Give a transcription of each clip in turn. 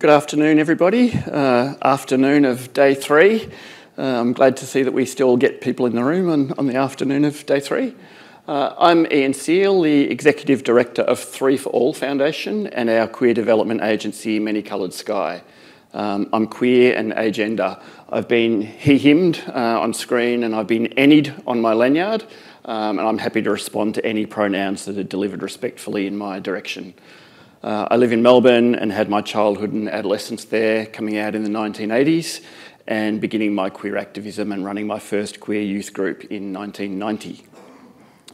Good afternoon, everybody. Uh, afternoon of day three. Uh, I'm glad to see that we still get people in the room on, on the afternoon of day three. Uh, I'm Ian Seal, the Executive Director of Three for All Foundation and our queer development agency, Many Coloured Sky. Um, I'm queer and agender. I've been he, himmed uh, on screen and I've been anyed on my lanyard, um, and I'm happy to respond to any pronouns that are delivered respectfully in my direction. Uh, I live in Melbourne and had my childhood and adolescence there, coming out in the 1980s and beginning my queer activism and running my first queer youth group in 1990.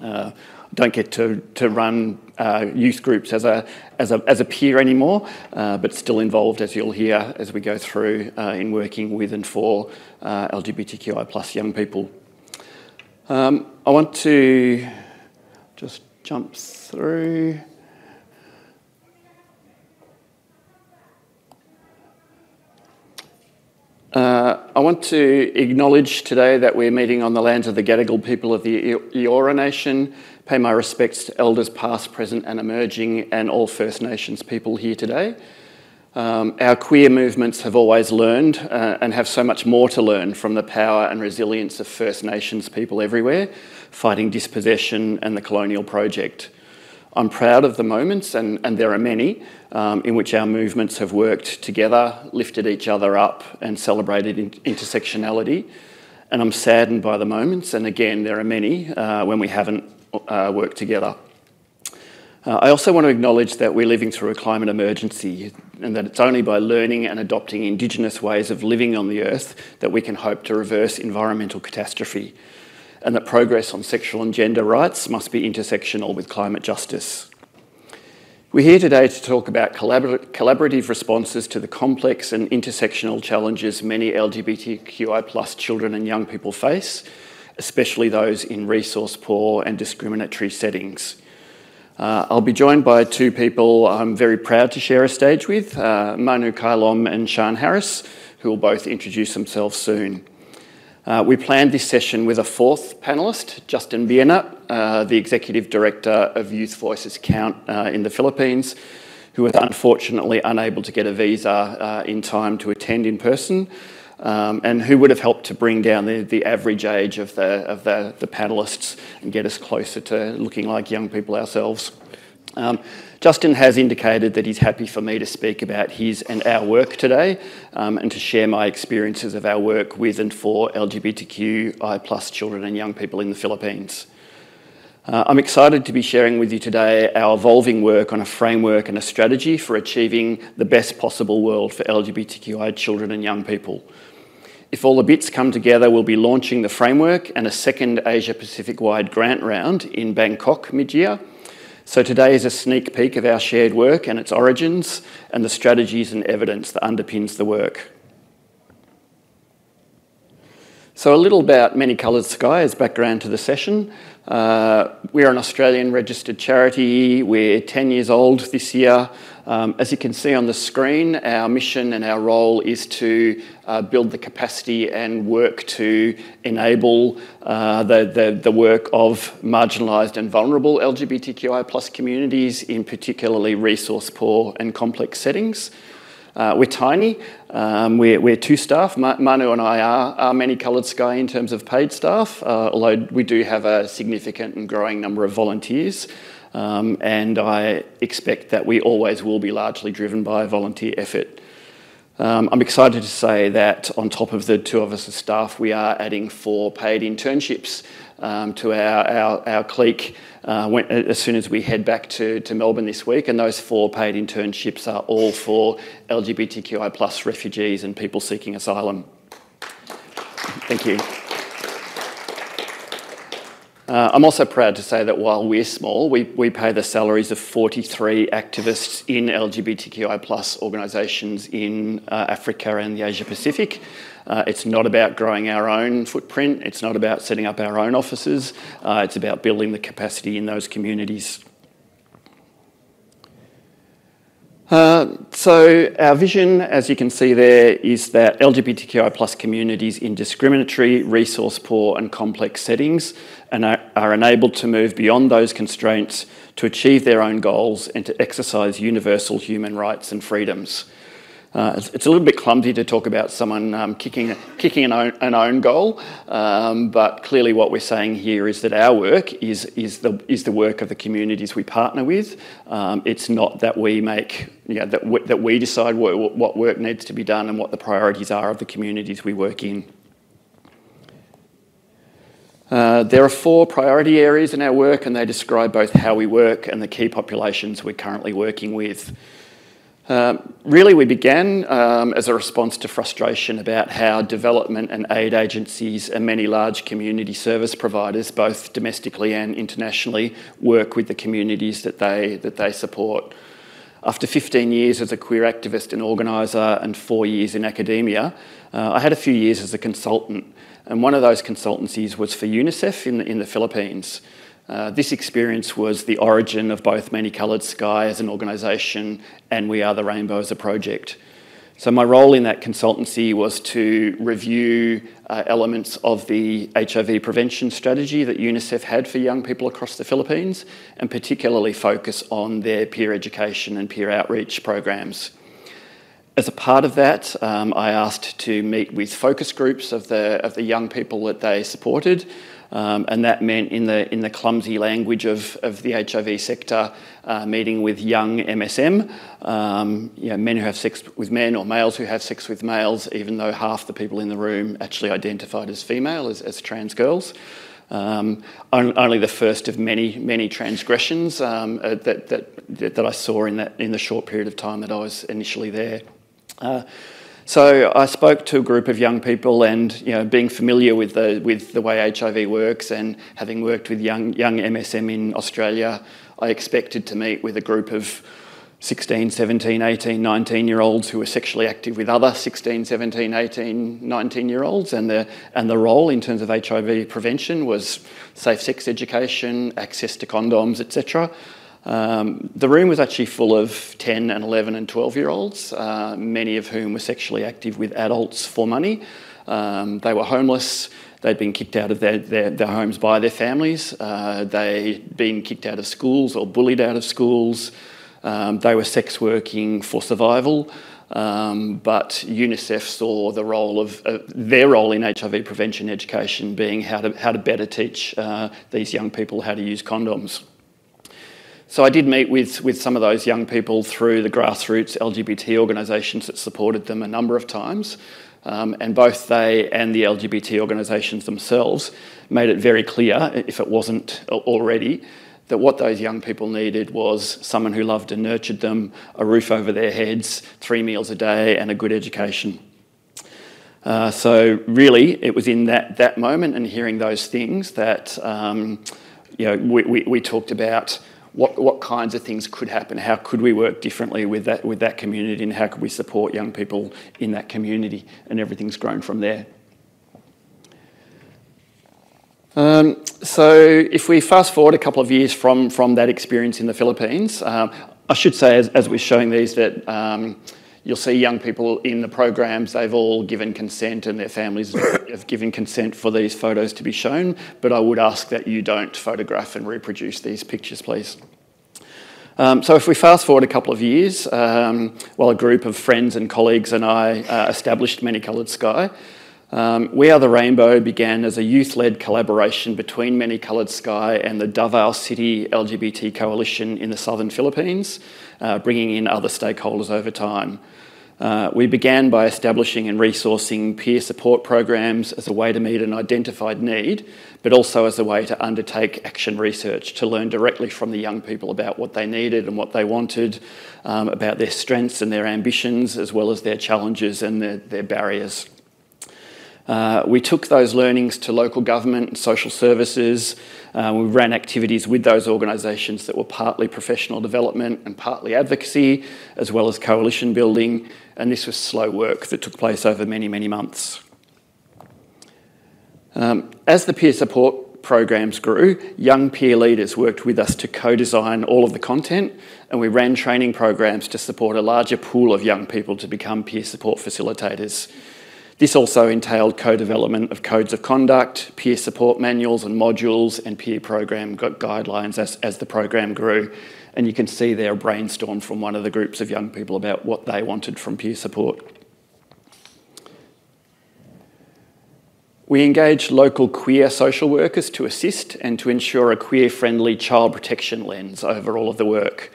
Uh, don't get to, to run uh, youth groups as a, as a, as a peer anymore, uh, but still involved, as you'll hear as we go through, uh, in working with and for uh, LGBTQI plus young people. Um, I want to just jump through. Uh, I want to acknowledge today that we're meeting on the lands of the Gadigal people of the Eora Nation, pay my respects to elders past, present and emerging and all First Nations people here today. Um, our queer movements have always learned uh, and have so much more to learn from the power and resilience of First Nations people everywhere, fighting dispossession and the colonial project. I'm proud of the moments, and, and there are many, um, in which our movements have worked together, lifted each other up, and celebrated in intersectionality. And I'm saddened by the moments, and again, there are many uh, when we haven't uh, worked together. Uh, I also want to acknowledge that we're living through a climate emergency and that it's only by learning and adopting Indigenous ways of living on the earth that we can hope to reverse environmental catastrophe and that progress on sexual and gender rights must be intersectional with climate justice. We're here today to talk about collabor collaborative responses to the complex and intersectional challenges many LGBTQI plus children and young people face, especially those in resource poor and discriminatory settings. Uh, I'll be joined by two people I'm very proud to share a stage with, uh, Manu Kailom and Sian Harris, who will both introduce themselves soon. Uh, we planned this session with a fourth panellist, Justin Bionat, uh, the Executive Director of Youth Voices Count uh, in the Philippines, who was unfortunately unable to get a visa uh, in time to attend in person, um, and who would have helped to bring down the, the average age of, the, of the, the panellists and get us closer to looking like young people ourselves. Um, Justin has indicated that he's happy for me to speak about his and our work today um, and to share my experiences of our work with and for LGBTQI plus children and young people in the Philippines. Uh, I'm excited to be sharing with you today our evolving work on a framework and a strategy for achieving the best possible world for LGBTQI children and young people. If all the bits come together, we'll be launching the framework and a second Asia Pacific wide grant round in Bangkok mid year so today is a sneak peek of our shared work and its origins and the strategies and evidence that underpins the work. So a little about Many Coloured Sky as background to the session. Uh, we're an Australian registered charity. We're 10 years old this year. Um, as you can see on the screen, our mission and our role is to uh, build the capacity and work to enable uh, the, the, the, work of marginalised and vulnerable LGBTQI plus communities in particularly resource poor and complex settings. Uh, we're tiny. Um, we're, we're, two staff. Manu and I are, are many coloured sky in terms of paid staff, uh, although we do have a significant and growing number of volunteers. Um, and I expect that we always will be largely driven by a volunteer effort. Um, I'm excited to say that on top of the two of us as staff, we are adding four paid internships um, to our, our, our clique uh, when, as soon as we head back to, to Melbourne this week. And those four paid internships are all for LGBTQI plus refugees and people seeking asylum. Thank you. Uh, I'm also proud to say that while we're small, we, we pay the salaries of 43 activists in LGBTQI plus organisations in uh, Africa and the Asia Pacific. Uh, it's not about growing our own footprint, it's not about setting up our own offices, uh, it's about building the capacity in those communities. Uh, so our vision, as you can see there, is that LGBTQI plus communities in discriminatory, resource poor and complex settings and are, are enabled to move beyond those constraints to achieve their own goals and to exercise universal human rights and freedoms. Uh, it's, it's, a little bit clumsy to talk about someone um, kicking, kicking an, own, an own goal, um, but clearly what we're saying here is that our work is, is, the, is the work of the communities we partner with. Um, it's not that we make, you know, that, that we decide what, what work needs to be done and what the priorities are of the communities we work in. Uh, there are four priority areas in our work, and they describe both how we work and the key populations we're currently working with. Um, really, we began um, as a response to frustration about how development and aid agencies and many large community service providers, both domestically and internationally, work with the communities that they, that they support. After 15 years as a queer activist and organiser and four years in academia, uh, I had a few years as a consultant. And one of those consultancies was for UNICEF in in the Philippines. Uh, this experience was the origin of both Many Coloured Sky as an organisation and We Are the Rainbow as a project. So, my role in that consultancy was to review uh, elements of the HIV prevention strategy that UNICEF had for young people across the Philippines, and particularly focus on their peer education and peer outreach programs. As a part of that, um, I asked to meet with focus groups of the, of the young people that they supported. Um, and that meant, in the, in the clumsy language of, of the HIV sector, uh, meeting with young MSM, um, you know, men who have sex with men or males who have sex with males, even though half the people in the room actually identified as female, as, as trans girls. Um, only the first of many, many transgressions um, uh, that, that, that I saw in, that, in the short period of time that I was initially there. Uh, so I spoke to a group of young people, and you know, being familiar with the with the way HIV works, and having worked with young young MSM in Australia, I expected to meet with a group of 16, 17, 18, 19 year olds who were sexually active with other 16, 17, 18, 19 year olds, and the and the role in terms of HIV prevention was safe sex education, access to condoms, etc. Um, the room was actually full of 10 and 11 and 12 year olds, uh, many of whom were sexually active with adults for money. Um, they were homeless. They'd been kicked out of their, their, their homes by their families. Uh, they'd been kicked out of schools or bullied out of schools. Um, they were sex working for survival. Um, but UNICEF saw the role of uh, their role in HIV prevention education being how to, how to better teach uh, these young people how to use condoms. So I did meet with, with some of those young people through the grassroots LGBT organisations that supported them a number of times. Um, and both they and the LGBT organisations themselves made it very clear, if it wasn't already, that what those young people needed was someone who loved and nurtured them, a roof over their heads, three meals a day, and a good education. Uh, so really, it was in that, that moment and hearing those things that um, you know, we, we, we talked about what, what kinds of things could happen, how could we work differently with that, with that community, and how could we support young people in that community, and everything's grown from there. Um, so if we fast forward a couple of years from, from that experience in the Philippines, um, I should say, as, as, we're showing these, that um, you'll see young people in the programs, they've all given consent and their families have given consent for these photos to be shown, but I would ask that you don't photograph and reproduce these pictures, please. Um, so if we fast forward a couple of years, um, while a group of friends and colleagues and I uh, established Many Coloured Sky, um, we Are the Rainbow began as a youth led collaboration between Many Coloured Sky and the Davao City LGBT Coalition in the southern Philippines, uh, bringing in other stakeholders over time. Uh, we began by establishing and resourcing peer support programs as a way to meet an identified need, but also as a way to undertake action research to learn directly from the young people about what they needed and what they wanted, um, about their strengths and their ambitions, as well as their challenges and their, their barriers. Uh, we took those learnings to local government and social services. Uh, we ran activities with those organisations that were partly professional development and partly advocacy, as well as coalition building. And this was slow work that took place over many, many months. Um, as the peer support programs grew, young peer leaders worked with us to co design all of the content, and we ran training programs to support a larger pool of young people to become peer support facilitators. This also entailed co-development of codes of conduct, peer support manuals and modules, and peer program guidelines as, as the program grew. and you can see there a brainstorm from one of the groups of young people about what they wanted from peer support. We engaged local queer social workers to assist and to ensure a queer friendly child protection lens over all of the work.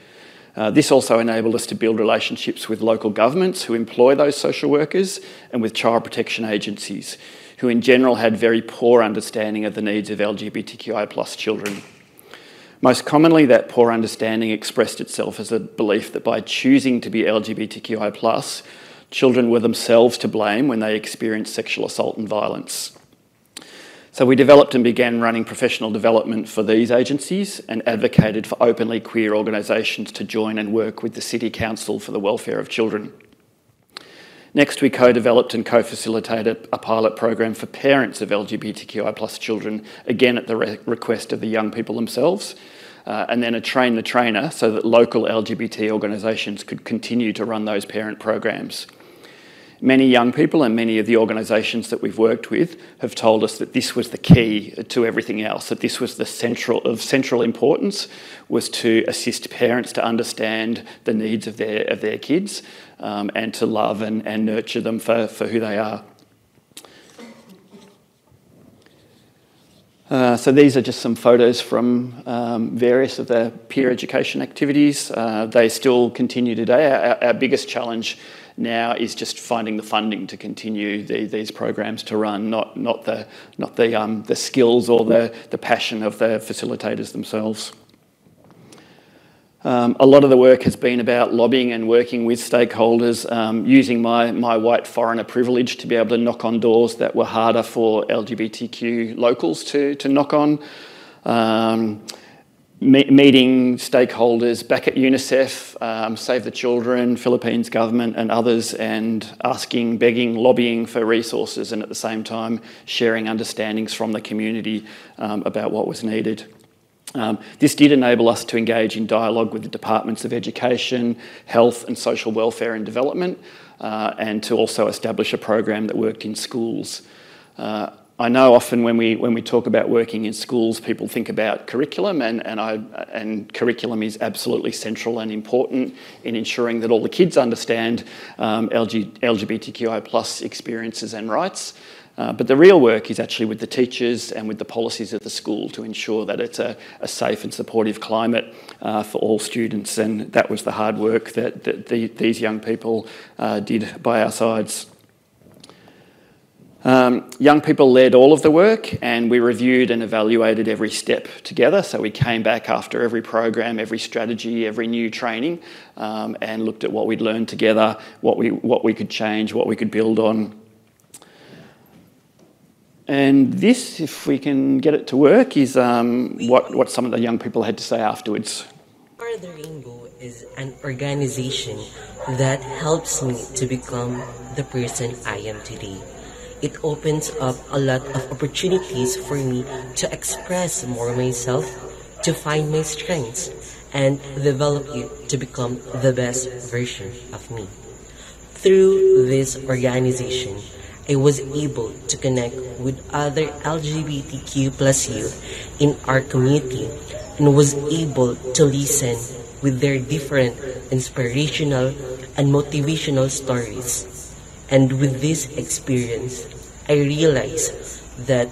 Uh, this also enabled us to build relationships with local governments who employ those social workers and with child protection agencies, who in general had very poor understanding of the needs of LGBTQI plus children. Most commonly, that poor understanding expressed itself as a belief that by choosing to be LGBTQI plus, children were themselves to blame when they experienced sexual assault and violence. So we developed and began running professional development for these agencies and advocated for openly queer organisations to join and work with the City Council for the welfare of children. Next, we co-developed and co-facilitated a pilot program for parents of LGBTQI plus children, again at the re request of the young people themselves, uh, and then a train the trainer so that local LGBT organisations could continue to run those parent programs. Many young people and many of the organisations that we've worked with have told us that this was the key to everything else, that this was the central of central importance was to assist parents to understand the needs of their of their kids um, and to love and, and nurture them for, for who they are. Uh, so these are just some photos from um, various of the peer education activities. Uh, they still continue today. Our, our biggest challenge now is just finding the funding to continue the, these programs to run, not, not, the, not the, um, the skills or the, the passion of the facilitators themselves. Um, a lot of the work has been about lobbying and working with stakeholders, um, using my, my white foreigner privilege to be able to knock on doors that were harder for LGBTQ locals to, to knock on. Um, meeting stakeholders back at UNICEF, um, Save the Children, Philippines government, and others, and asking, begging, lobbying for resources, and at the same time sharing understandings from the community um, about what was needed. Um, this did enable us to engage in dialogue with the departments of education, health, and social welfare and development, uh, and to also establish a program that worked in schools. Uh, I know often when we when we talk about working in schools, people think about curriculum, and and I and curriculum is absolutely central and important in ensuring that all the kids understand um, LG, LGBTQI plus experiences and rights. Uh, but the real work is actually with the teachers and with the policies of the school to ensure that it's a, a safe and supportive climate uh, for all students. And that was the hard work that, that the, these young people uh, did by our sides. Um, young people led all of the work and we reviewed and evaluated every step together. So we came back after every program, every strategy, every new training um, and looked at what we'd learned together, what we, what we could change, what we could build on. And this, if we can get it to work, is um, what, what some of the young people had to say afterwards. The Rainbow is an organization that helps me to become the person I am today it opens up a lot of opportunities for me to express more myself, to find my strengths, and develop you to become the best version of me. Through this organization, I was able to connect with other LGBTQ plus youth in our community and was able to listen with their different inspirational and motivational stories and with this experience, I realized that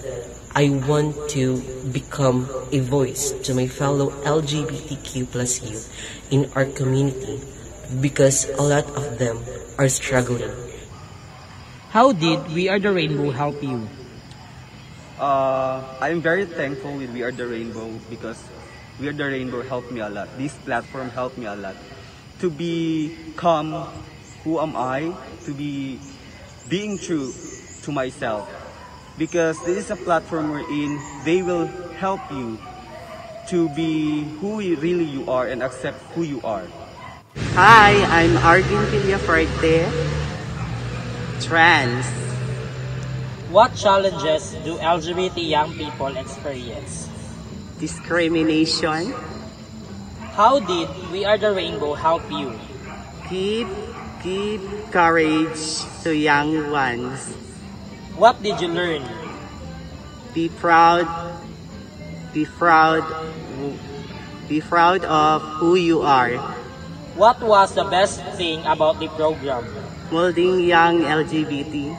I want to become a voice to my fellow LGBTQ plus youth in our community because a lot of them are struggling. How did We Are the Rainbow help you? Uh, I'm very thankful with We Are the Rainbow because We Are the Rainbow helped me a lot. This platform helped me a lot to become who am I to be being true to myself because this is a platform wherein they will help you to be who really you are and accept who you are. Hi, I'm Arvin Villafuerte, trans. What challenges do LGBT young people experience? Discrimination. How did We Are the Rainbow help you? Give give courage to young ones. What did you learn? Be proud, be proud Be proud of who you are. What was the best thing about the program? Molding young LGBT.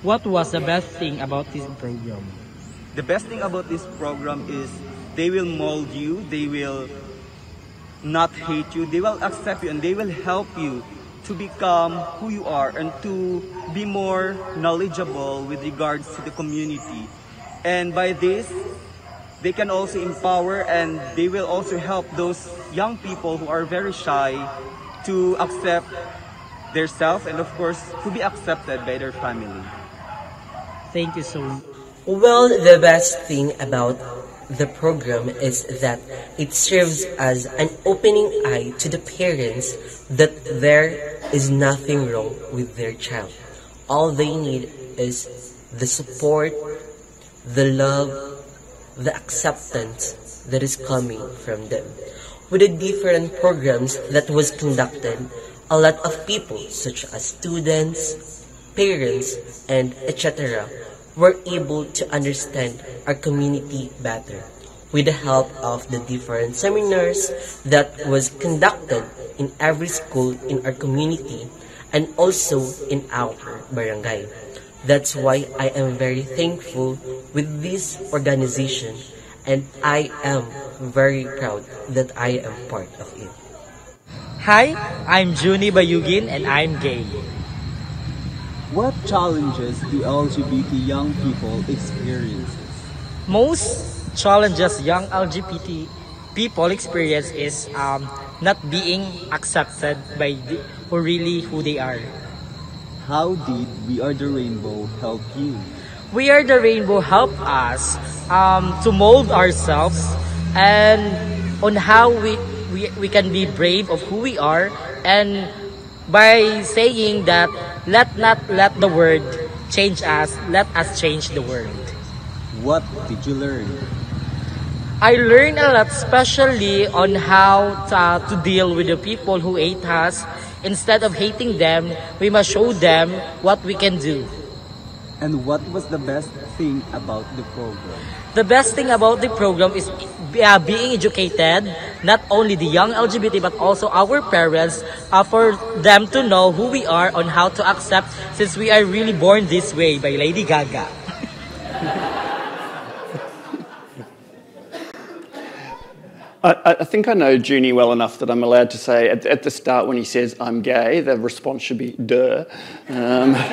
What was the best thing about this program? The best thing about this program is they will mold you, they will not hate you, they will accept you, and they will help you to become who you are and to be more knowledgeable with regards to the community. And by this, they can also empower and they will also help those young people who are very shy to accept their self and of course to be accepted by their family. Thank you so much. Well, the best thing about the program is that it serves as an opening eye to the parents that there is nothing wrong with their child. All they need is the support, the love, the acceptance that is coming from them. With the different programs that was conducted, a lot of people such as students, parents, and etc. were able to understand our community better with the help of the different seminars that was conducted in every school in our community and also in our barangay. That's why I am very thankful with this organization and I am very proud that I am part of it. Hi, I'm Juni Bayugin and I'm gay. What challenges do LGBT young people experience? Most challenges young LGBT people experience is um, not being accepted by the, who really who they are. How did We Are the Rainbow help you? We are the rainbow help us um, to mold ourselves and on how we, we, we can be brave of who we are and by saying that let not let the world change us, let us change the world. What did you learn? I learned a lot, especially on how to, to deal with the people who hate us. Instead of hating them, we must show them what we can do. And what was the best thing about the program? The best thing about the program is uh, being educated, not only the young LGBT but also our parents, uh, for them to know who we are on how to accept since we are really born this way by Lady Gaga. I, I think I know Junie well enough that I'm allowed to say at, at the start when he says I'm gay, the response should be duh. Um,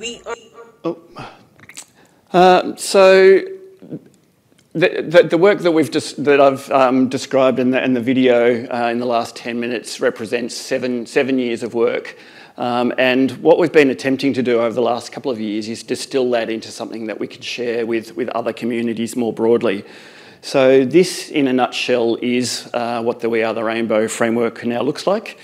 We are Uh, so the, the, the work that we've just, that I've um, described in the, in the video uh, in the last 10 minutes represents seven, seven years of work. Um, and what we've been attempting to do over the last couple of years is distill that into something that we can share with, with other communities more broadly. So this, in a nutshell, is uh, what the We Are the Rainbow framework now looks like,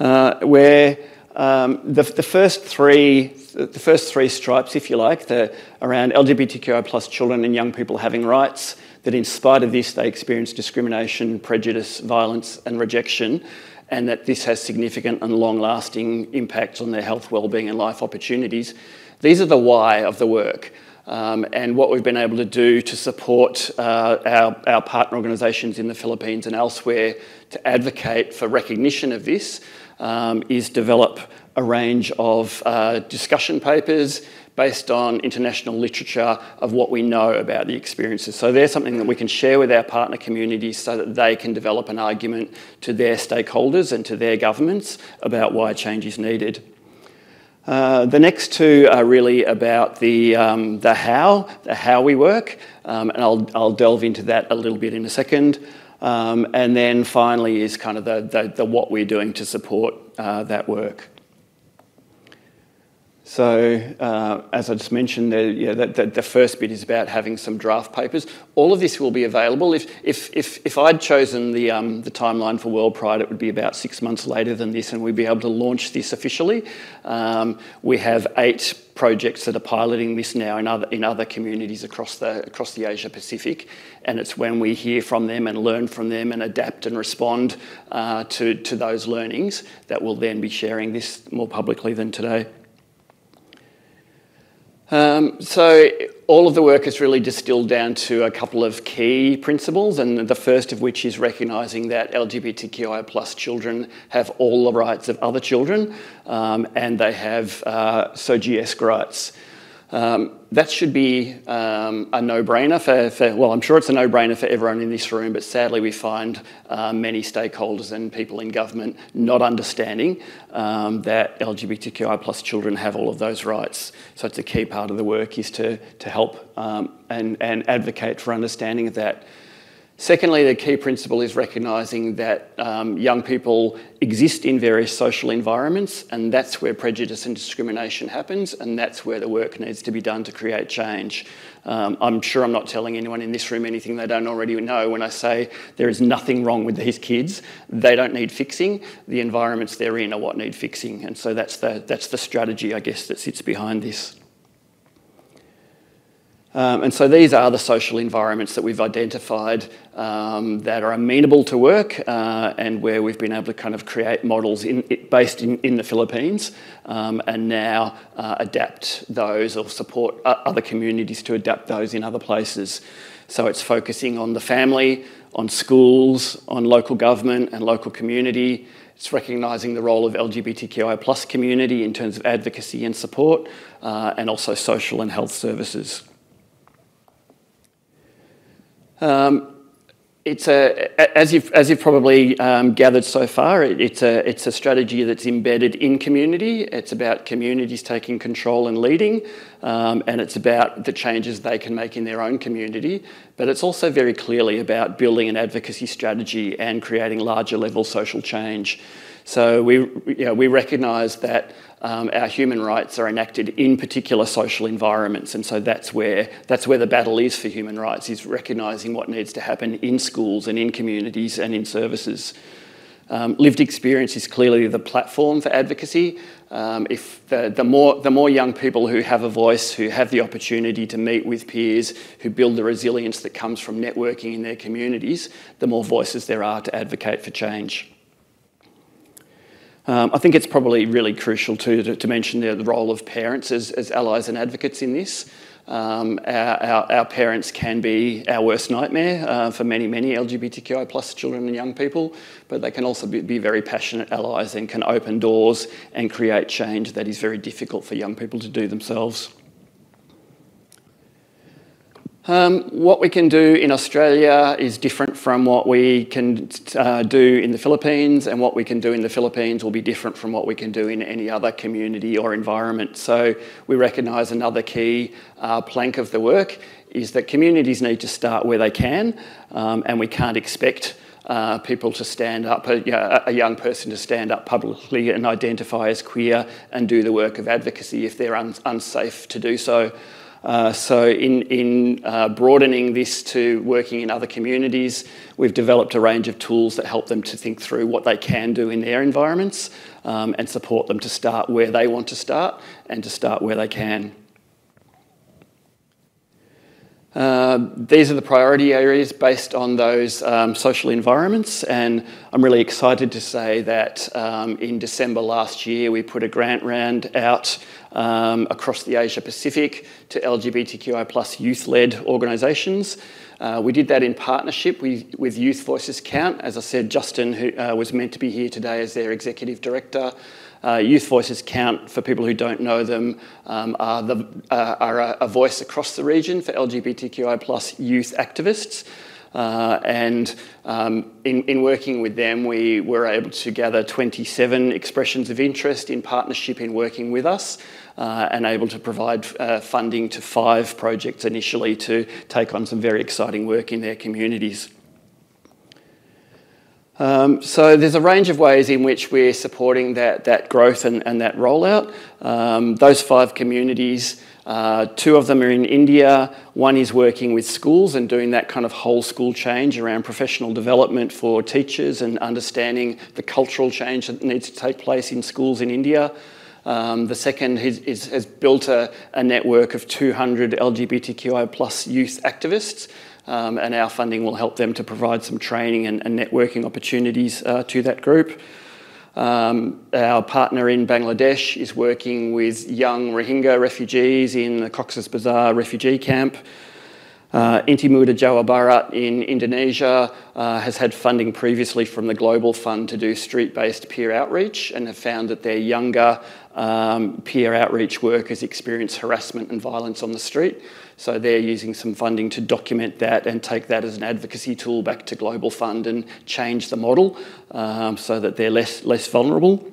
uh, where um, the, the first three the first three stripes, if you like, the, around LGBTQI plus children and young people having rights, that in spite of this they experience discrimination, prejudice, violence and rejection, and that this has significant and long-lasting impacts on their health, well-being and life opportunities. These are the why of the work. Um, and what we've been able to do to support uh, our, our partner organisations in the Philippines and elsewhere to advocate for recognition of this um, is develop a range of uh, discussion papers based on international literature of what we know about the experiences. So they're something that we can share with our partner communities so that they can develop an argument to their stakeholders and to their governments about why change is needed. Uh, the next two are really about the, um, the how, the how we work, um, and I'll, I'll delve into that a little bit in a second. Um, and then finally is kind of the, the, the what we're doing to support uh, that work. So, uh, as I just mentioned, the, yeah, the, the, the, first bit is about having some draft papers. All of this will be available. If, if, if, if I'd chosen the, um, the timeline for World Pride, it would be about six months later than this, and we'd be able to launch this officially. Um, we have eight projects that are piloting this now in other, in other communities across the, across the Asia Pacific, and it's when we hear from them and learn from them and adapt and respond uh, to, to those learnings that we'll then be sharing this more publicly than today. Um, so all of the work is really distilled down to a couple of key principles, and the first of which is recognising that LGBTQI plus children have all the rights of other children, um, and they have uh, SOGIESC rights. Um, that should be um, a no-brainer for, for, well, I'm sure it's a no-brainer for everyone in this room, but sadly we find uh, many stakeholders and people in government not understanding um, that LGBTQI plus children have all of those rights. So it's a key part of the work is to, to help um, and, and advocate for understanding of that. Secondly, the key principle is recognising that um, young people exist in various social environments, and that's where prejudice and discrimination happens, and that's where the work needs to be done to create change. Um, I'm sure I'm not telling anyone in this room anything they don't already know when I say there is nothing wrong with these kids. They don't need fixing. The environments they're in are what need fixing, and so that's the, that's the strategy, I guess, that sits behind this. Um, and so these are the social environments that we've identified um, that are amenable to work uh, and where we've been able to kind of create models in, based in, in the Philippines um, and now uh, adapt those or support other communities to adapt those in other places. So it's focusing on the family, on schools, on local government and local community. It's recognising the role of LGBTQI plus community in terms of advocacy and support uh, and also social and health services. Um, it's a, as you've, as you've probably um, gathered so far, it, it's, a, it's a strategy that's embedded in community. It's about communities taking control and leading, um, and it's about the changes they can make in their own community. But it's also very clearly about building an advocacy strategy and creating larger level social change. So we, you know, we recognise that um, our human rights are enacted in particular social environments, and so that's where that's where the battle is for human rights: is recognising what needs to happen in schools and in communities and in services. Um, lived experience is clearly the platform for advocacy. Um, if the, the, more, the more young people who have a voice, who have the opportunity to meet with peers, who build the resilience that comes from networking in their communities, the more voices there are to advocate for change. Um, I think it's probably really crucial too to, to mention the, the, role of parents as, as, allies and advocates in this. Um, our, our, our, parents can be our worst nightmare uh, for many, many LGBTQI plus children and young people, but they can also be, be, very passionate allies and can open doors and create change that is very difficult for young people to do themselves. Um, what we can do in Australia is different from what we can uh, do in the Philippines, and what we can do in the Philippines will be different from what we can do in any other community or environment. So we recognise another key uh, plank of the work is that communities need to start where they can, um, and we can't expect uh, people to stand up, a, a, young person to stand up publicly and identify as queer and do the work of advocacy if they're un unsafe to do so. Uh, so in, in uh, broadening this to working in other communities, we've developed a range of tools that help them to think through what they can do in their environments um, and support them to start where they want to start and to start where they can. Uh, these are the priority areas based on those um, social environments, and I'm really excited to say that um, in December last year we put a grant round out um, across the Asia Pacific to LGBTQI plus youth-led organisations. Uh, we did that in partnership with, with, Youth Voices Count. As I said, Justin, who uh, was meant to be here today as their executive director, uh, Youth Voices Count, for people who don't know them, um, are, the, uh, are a, a, voice across the region for LGBTQI plus youth activists. Uh, and um, in, in, working with them, we were able to gather 27 expressions of interest in partnership in working with us uh, and able to provide uh, funding to five projects initially to take on some very exciting work in their communities. Um, so there's a range of ways in which we're supporting that, that growth and, and that rollout. Um, those five communities, uh, two of them are in India. One is working with schools and doing that kind of whole school change around professional development for teachers and understanding the cultural change that needs to take place in schools in India. Um, the second is, is, has built a, a, network of 200 LGBTQI plus youth activists um, and our funding will help them to provide some training and, and networking opportunities uh, to that group. Um, our partner in Bangladesh is working with young Rohingya refugees in the Cox's Bazar refugee camp. Uh, Inti Muda Jawa Barat in Indonesia uh, has had funding previously from the Global Fund to do street based peer outreach and have found that their younger um, peer outreach workers experience harassment and violence on the street. So they're using some funding to document that and take that as an advocacy tool back to Global Fund and change the model um, so that they're less, less vulnerable.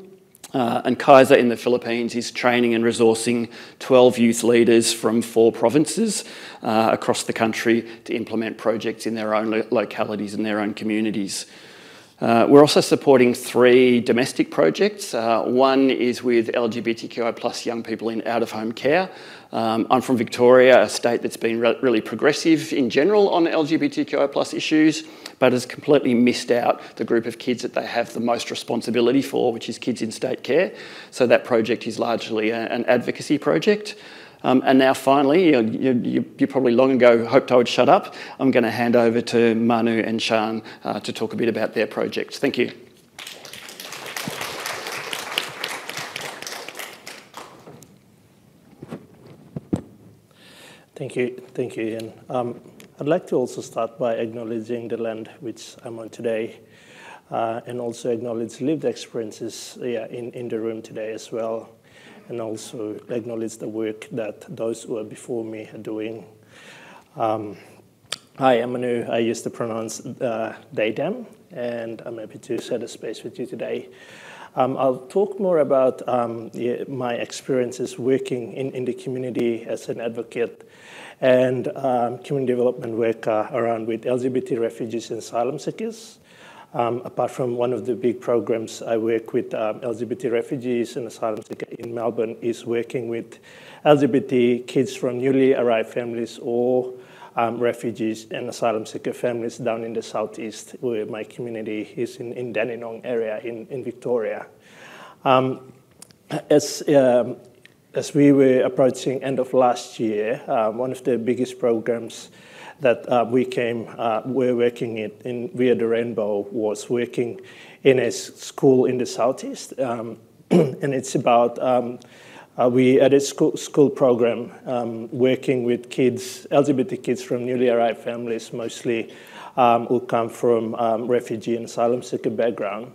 Uh, and Kaiser in the Philippines is training and resourcing 12 youth leaders from four provinces uh, across the country to implement projects in their own lo localities and their own communities. Uh, we're also supporting three domestic projects. Uh, one is with LGBTQI plus young people in out-of-home care. Um, I'm from Victoria, a state that's been re really progressive in general on LGBTQI plus issues but has completely missed out the group of kids that they have the most responsibility for, which is kids in state care. So that project is largely a, an advocacy project. Um, and now finally, you, you, you, probably long ago hoped I would shut up. I'm going to hand over to Manu and Sian uh, to talk a bit about their projects. Thank you. Thank you, thank you, Ian. Um, I'd like to also start by acknowledging the land which I'm on today uh, and also acknowledge lived experiences yeah, in, in the room today as well and also acknowledge the work that those who are before me are doing. Um, hi, I'm Manu. I used to pronounce uh, they, them, and I'm happy to share the space with you today. Um, I'll talk more about um, my experiences working in, in the community as an advocate and um, community development work uh, around with LGBT refugees and asylum seekers. Um, apart from one of the big programs I work with um, LGBT refugees and asylum seekers in Melbourne is working with LGBT kids from newly arrived families or um, refugees and asylum seeker families down in the southeast, where my community is in, in Dandenong area in, in Victoria. Um, as um, as we were approaching end of last year, uh, one of the biggest programs that uh, we came, uh, we're working in, in via the Rainbow was working in a school in the southeast, um, and it's about um, uh, we at a school, school program um, working with kids, LGBT kids from newly arrived families, mostly um, who come from um, refugee and asylum seeker background.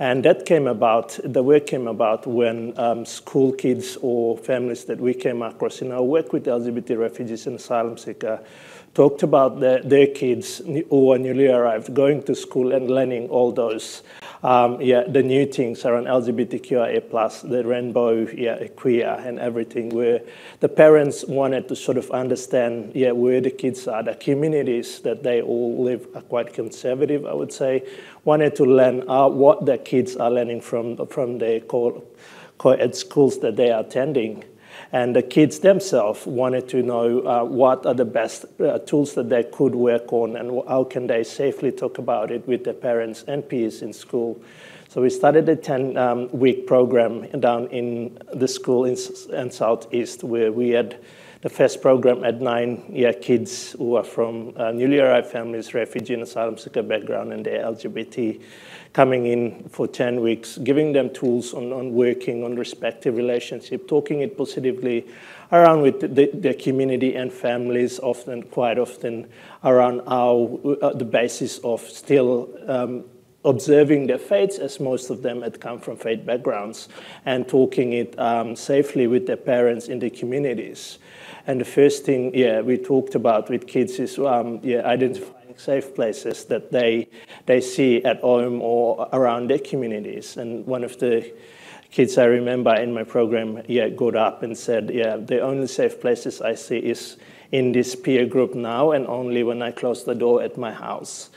And that came about, the work came about when um, school kids or families that we came across in our work with LGBT refugees and asylum seekers talked about the, their kids who are newly arrived going to school and learning all those um, yeah, the new things around LGBTQIA+, plus, the rainbow, yeah, queer and everything, where the parents wanted to sort of understand, yeah, where the kids are, the communities that they all live are quite conservative, I would say, wanted to learn uh, what the kids are learning from, from the co-ed schools that they are attending. And the kids themselves wanted to know uh, what are the best uh, tools that they could work on and how can they safely talk about it with their parents and peers in school. So we started a 10-week um, program down in the school in, in Southeast where we had the first program at nine year kids who are from uh, newly arrived families, refugee and asylum seeker background, and they're LGBT coming in for 10 weeks, giving them tools on, on working on respective relationship, talking it positively around with the, the community and families, often, quite often, around how uh, the basis of still um, observing their faiths, as most of them had come from faith backgrounds, and talking it um, safely with their parents in the communities. And the first thing, yeah, we talked about with kids is um, yeah, identifying safe places that they, they see at home or around their communities. And one of the kids I remember in my program yeah, got up and said, yeah, the only safe places I see is in this peer group now and only when I close the door at my house.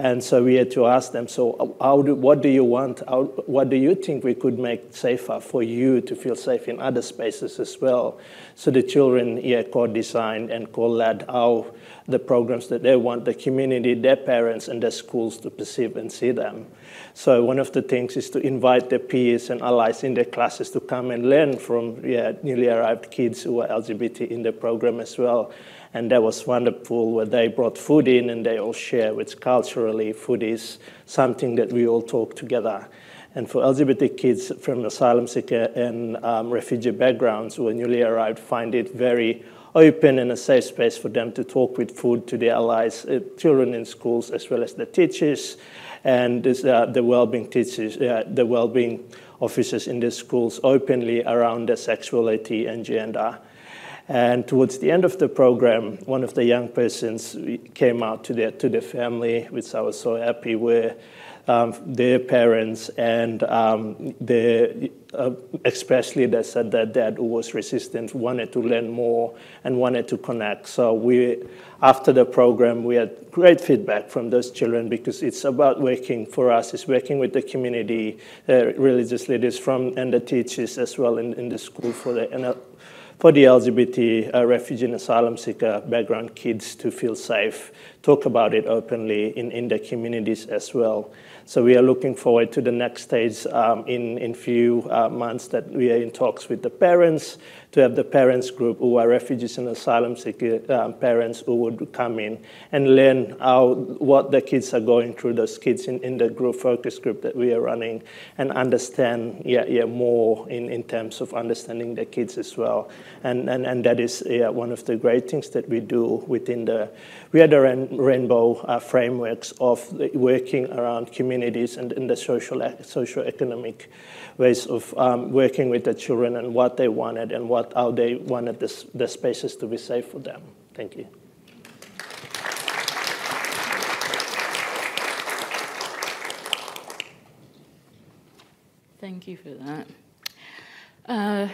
And so we had to ask them, so uh, how do, what do you want? How, what do you think we could make safer for you to feel safe in other spaces as well? So the children yeah, co-designed and co-led how the programs that they want the community, their parents, and their schools to perceive and see them. So one of the things is to invite their peers and allies in their classes to come and learn from yeah, newly arrived kids who are LGBT in the program as well. And that was wonderful where they brought food in and they all share, which culturally food is something that we all talk together. And for LGBT kids from asylum seeker and um, refugee backgrounds who are newly arrived, find it very open and a safe space for them to talk with food to their allies, uh, children in schools, as well as the teachers and uh, the well-being teachers, uh, the well-being officers in the schools openly around their sexuality and gender. And towards the end of the program, one of the young persons came out to the, to the family, which I was so happy with um, their parents and um, the, uh, especially they said that dad who was resistant wanted to learn more and wanted to connect. So we, after the program, we had great feedback from those children because it's about working for us. It's working with the community, uh, religious leaders from and the teachers as well in, in the school for the and, uh, for the LGBT uh, refugee and asylum seeker background kids to feel safe, talk about it openly in, in the communities as well. So we are looking forward to the next stage um, in in few uh, months that we are in talks with the parents to have the parents group who are refugees and asylum seeker um, parents who would come in and learn how what the kids are going through. Those kids in, in the group focus group that we are running and understand yeah yeah more in, in terms of understanding the kids as well. And and, and that is yeah, one of the great things that we do within the we are the rainbow uh, frameworks of working around communities and in the social social economic ways of um, working with the children and what they wanted and what how they wanted this, the spaces to be safe for them. Thank you. Thank you for that. Uh,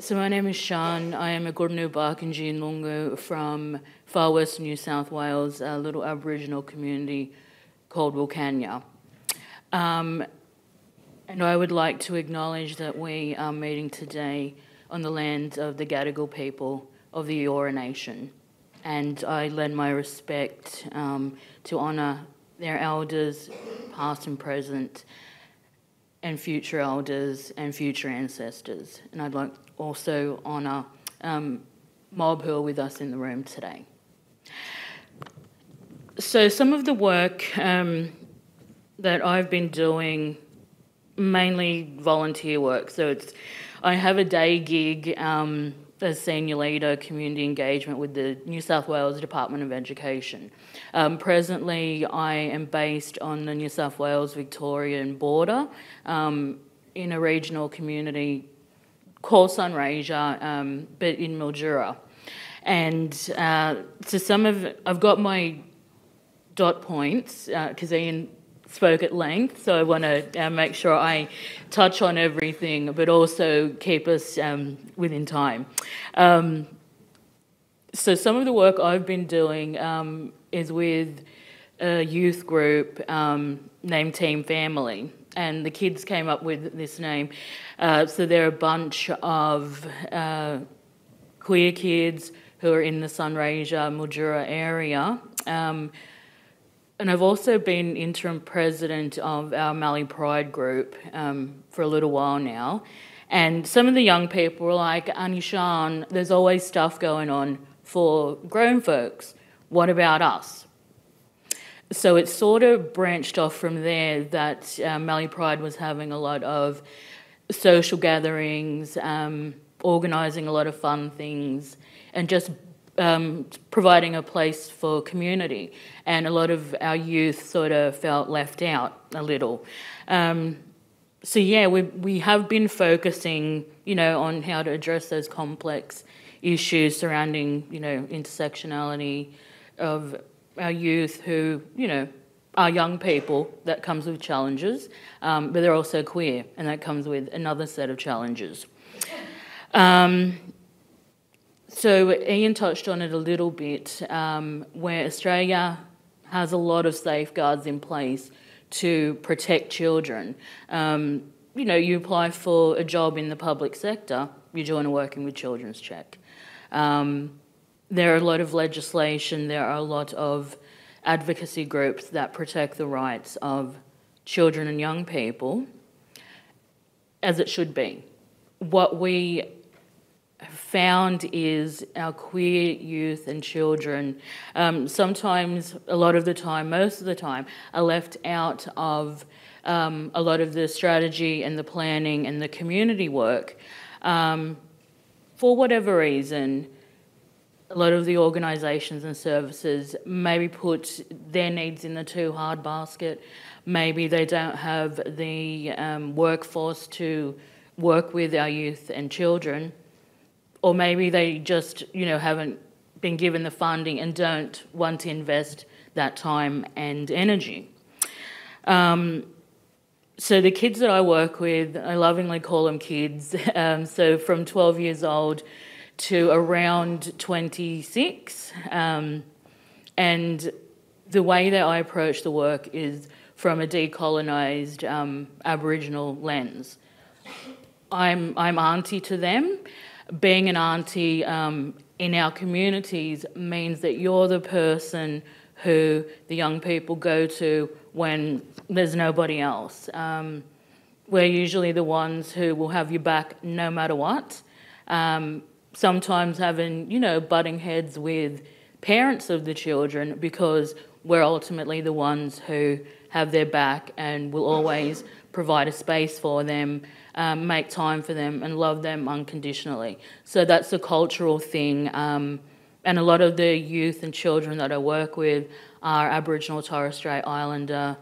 so my name is Sian. I am a Gordonu Barkindji Lungu from far west New South Wales, a little Aboriginal community called Wilcannia. Um, and I would like to acknowledge that we are meeting today on the land of the Gadigal people of the Eora Nation. And I lend my respect um, to honour their elders, past and present, and future elders and future ancestors. And I'd like also honour um, Mob who are with us in the room today. So, some of the work um, that I've been doing mainly volunteer work. So it's I have a day gig um, as senior leader community engagement with the New South Wales Department of Education. Um, presently, I am based on the New South Wales Victorian border um, in a regional community called Sunraysia, um, but in Mildura. And uh, so some of I've got my dot points because uh, Ian spoke at length, so I want to uh, make sure I touch on everything, but also keep us um, within time. Um, so, some of the work I've been doing um, is with a youth group um, named Team Family, and the kids came up with this name. Uh, so, they're a bunch of uh, queer kids who are in the Sunraysia Mildura area. And I've also been interim president of our Mallee Pride group um, for a little while now. And some of the young people were like, Anishan, there's always stuff going on for grown folks. What about us? So it sort of branched off from there that uh, Mallee Pride was having a lot of social gatherings, um, organising a lot of fun things, and just um, providing a place for community, and a lot of our youth sort of felt left out a little. Um, so yeah, we we have been focusing, you know, on how to address those complex issues surrounding, you know, intersectionality of our youth who, you know, are young people. That comes with challenges, um, but they're also queer, and that comes with another set of challenges. Um, so Ian touched on it a little bit, um, where Australia has a lot of safeguards in place to protect children. Um, you know, you apply for a job in the public sector, you join a working with children's check. Um, there are a lot of legislation, there are a lot of advocacy groups that protect the rights of children and young people, as it should be. What we found is our queer youth and children um, sometimes, a lot of the time, most of the time, are left out of um, a lot of the strategy and the planning and the community work. Um, for whatever reason, a lot of the organisations and services maybe put their needs in the too hard basket. Maybe they don't have the um, workforce to work with our youth and children, or maybe they just, you know, haven't been given the funding and don't want to invest that time and energy. Um, so the kids that I work with, I lovingly call them kids. Um, so from 12 years old to around 26, um, and the way that I approach the work is from a decolonised um, Aboriginal lens. I'm I'm auntie to them. Being an auntie um, in our communities means that you're the person who the young people go to when there's nobody else. Um, we're usually the ones who will have your back no matter what. Um, sometimes having, you know, butting heads with parents of the children because we're ultimately the ones who have their back and will always provide a space for them, um, make time for them, and love them unconditionally. So that's a cultural thing. Um, and a lot of the youth and children that I work with are Aboriginal Torres Strait Islander,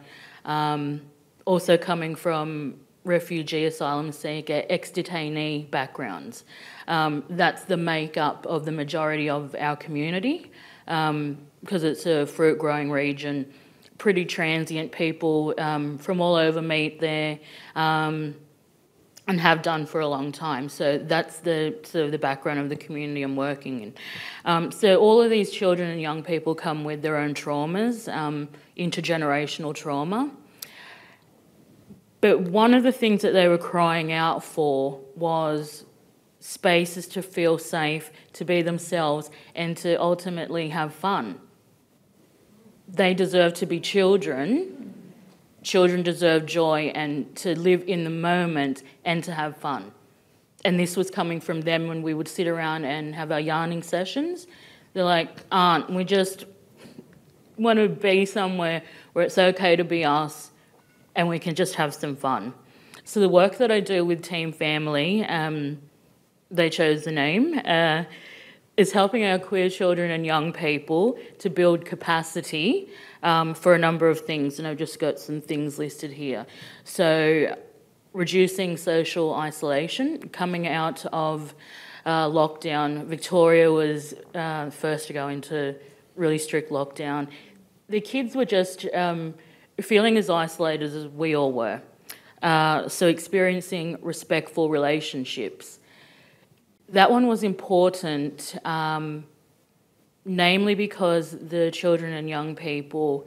um, also coming from refugee asylum seeker, ex detainee backgrounds. Um, that's the makeup of the majority of our community because um, it's a fruit growing region. Pretty transient people um, from all over meet there and have done for a long time. So that's the sort of the background of the community I'm working in. Um, so all of these children and young people come with their own traumas, um, intergenerational trauma. But one of the things that they were crying out for was spaces to feel safe, to be themselves, and to ultimately have fun. They deserve to be children. Children deserve joy and to live in the moment and to have fun. And this was coming from them when we would sit around and have our yarning sessions. They're like, Aunt, we just want to be somewhere where it's okay to be us and we can just have some fun. So the work that I do with Team Family, um, they chose the name, uh, is helping our queer children and young people to build capacity um, for a number of things. And I've just got some things listed here. So reducing social isolation, coming out of uh, lockdown. Victoria was uh, first to go into really strict lockdown. The kids were just um, feeling as isolated as we all were. Uh, so, experiencing respectful relationships. That one was important, um, namely because the children and young people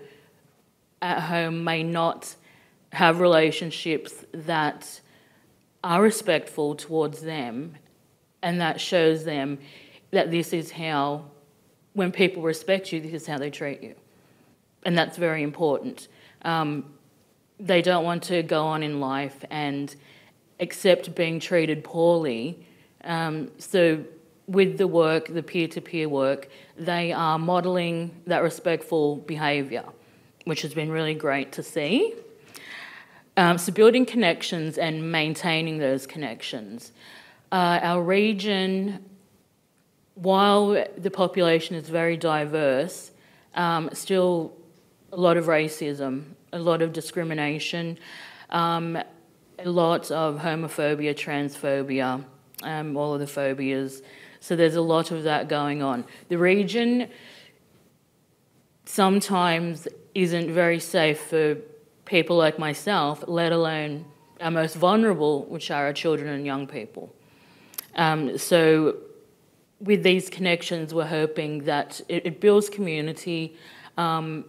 at home may not have relationships that are respectful towards them, and that shows them that this is how, when people respect you, this is how they treat you. And that's very important. Um, they don't want to go on in life and accept being treated poorly. Um, so, with the work, the peer to peer work, they are modelling that respectful behaviour, which has been really great to see. Um, so, building connections and maintaining those connections. Uh, our region, while the population is very diverse, um, still a lot of racism, a lot of discrimination, um, a lot of homophobia, transphobia, um, all of the phobias. So there's a lot of that going on. The region sometimes isn't very safe for people like myself, let alone our most vulnerable, which are our children and young people. Um, so, with these connections, we're hoping that it, it builds community. Um,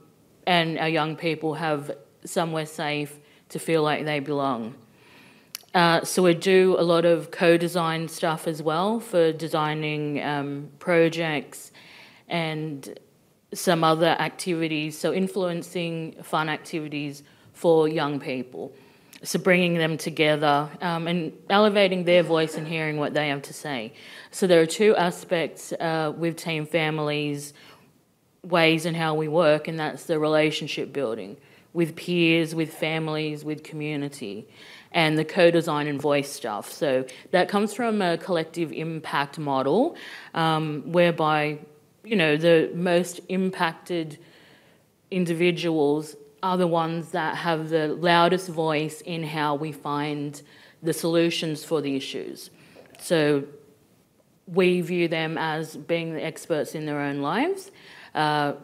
and our young people have somewhere safe to feel like they belong. Uh, so we do a lot of co-design stuff as well for designing um, projects and some other activities. So influencing fun activities for young people. So bringing them together um, and elevating their voice and hearing what they have to say. So there are two aspects uh, with team families, ways and how we work, and that's the relationship building with peers, with families, with community, and the co-design and voice stuff. So that comes from a collective impact model, um, whereby you know the most impacted individuals are the ones that have the loudest voice in how we find the solutions for the issues. So we view them as being the experts in their own lives, uh,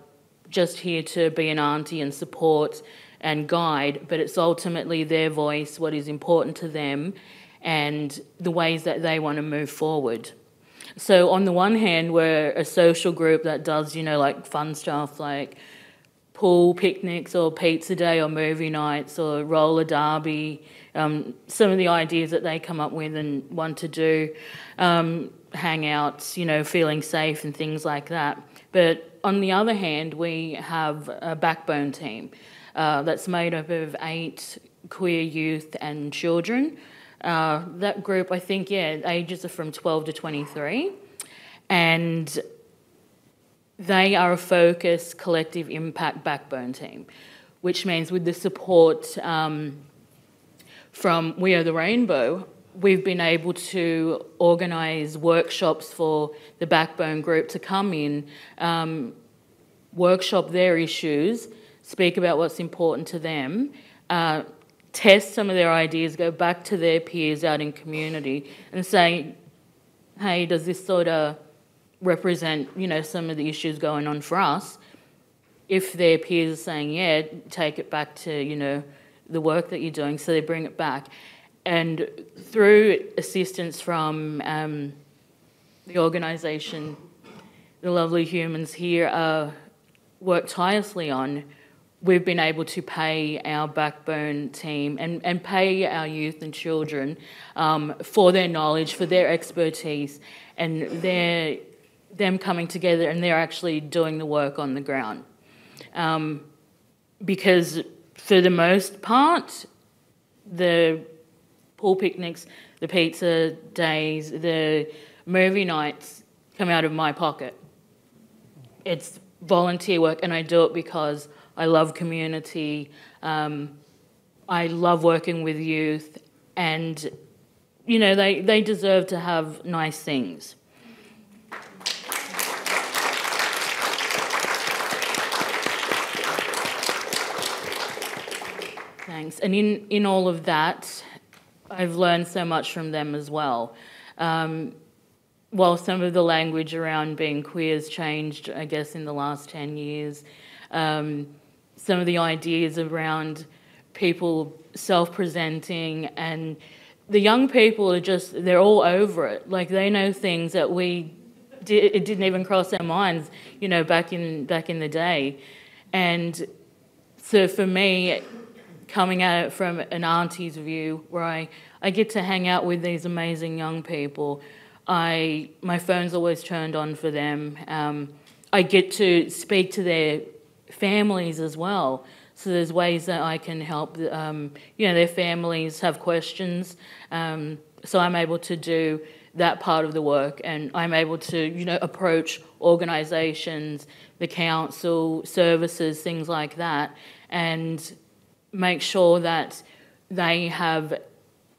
just here to be an auntie and support and guide, but it's ultimately their voice, what is important to them, and the ways that they want to move forward. So, on the one hand, we're a social group that does, you know, like fun stuff like pool picnics or pizza day or movie nights or roller derby, um, some of the ideas that they come up with and want to do, um, hangouts, you know, feeling safe and things like that. But on the other hand, we have a backbone team uh, that's made up of eight queer youth and children. Uh, that group, I think, yeah, ages are from 12 to 23. And they are a focused collective impact backbone team, which means with the support um, from We Are the Rainbow, we've been able to organise workshops for the backbone group to come in, um, workshop their issues, speak about what's important to them, uh, test some of their ideas, go back to their peers out in community and say, hey, does this sort of represent, you know, some of the issues going on for us, if their peers are saying, yeah, take it back to, you know, the work that you're doing, so they bring it back. And through assistance from um, the organisation, the lovely humans here uh, work tirelessly on, we've been able to pay our backbone team and, and pay our youth and children um, for their knowledge, for their expertise, and their them coming together and they're actually doing the work on the ground. Um, because for the most part, the pool picnics, the pizza days, the movie nights come out of my pocket. It's volunteer work, and I do it because I love community. Um, I love working with youth, and you know they, they deserve to have nice things. Thanks. And in, in all of that, I've learned so much from them as well. Um, while some of the language around being queer has changed, I guess, in the last 10 years, um, some of the ideas around people self presenting and the young people are just, they're all over it. Like they know things that we, did, it didn't even cross our minds, you know, back in, back in the day. And so for me, coming at it from an auntie's view, where I, I get to hang out with these amazing young people. I my phone's always turned on for them. Um, I get to speak to their families as well. So there's ways that I can help. Um, you know, their families have questions. Um, so I'm able to do that part of the work, and I'm able to you know approach organisations, the council, services, things like that, and make sure that they have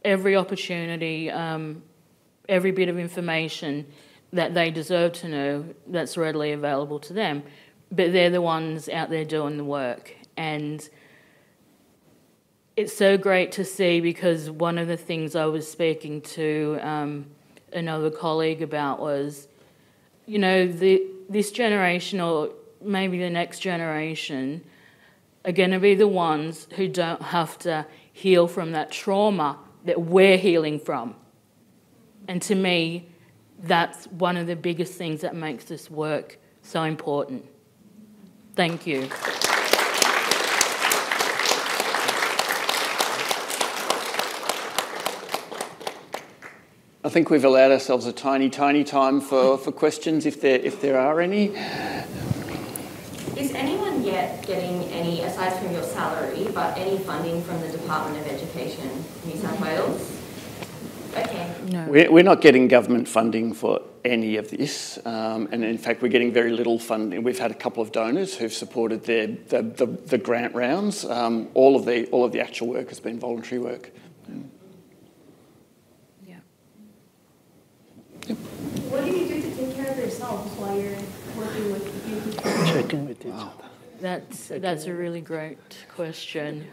every opportunity, um, every bit of information that they deserve to know that's readily available to them. But they're the ones out there doing the work. And it's so great to see because one of the things I was speaking to um, another colleague about was, you know, the, this generation or maybe the next generation are going to be the ones who don't have to heal from that trauma that we're healing from. And to me, that's one of the biggest things that makes this work so important. Thank you. I think we've allowed ourselves a tiny, tiny time for, for questions if there, if there are any. Is anyone yet getting any, aside aside from your salary, but any funding from the Department of Education, New South Wales? Okay. No. We're, we're not getting government funding for any of this, um, and in fact, we're getting very little funding. We've had a couple of donors who've supported their, the, the, the grant rounds. Um, all of the all of the actual work has been voluntary work. Yeah. What do you do to take care of yourselves while you're working with youth? Checking with each other. That's that's a really great question.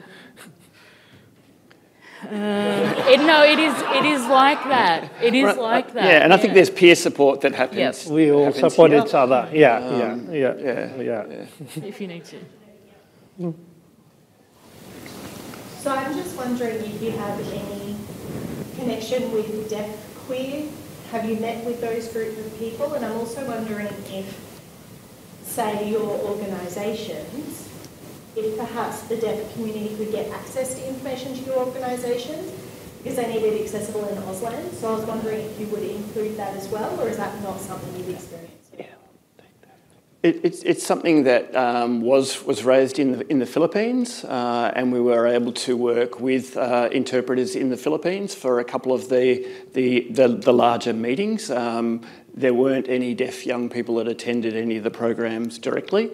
Uh, it, no, it is. It is like that. It is Right, like uh, that. Yeah, and I think there's peer support that happens. Yep. We all happens support here. each other. Yeah, Um, yeah, yeah, yeah, yeah. If you need to. So I'm just wondering if you have any connection with Deaf Queer. Have you met with those group of people? And I'm also wondering if, say, your organisations, if perhaps the deaf community could get access to information to your organisation because they need it accessible in Auslan. So I was wondering if you would include that as well, or is that not something you've experienced? It, it's, it's something that um, was, was raised in the, in the Philippines, uh, and we were able to work with uh, interpreters in the Philippines for a couple of the, the, the, the larger meetings. Um, there weren't any deaf young people that attended any of the programs directly.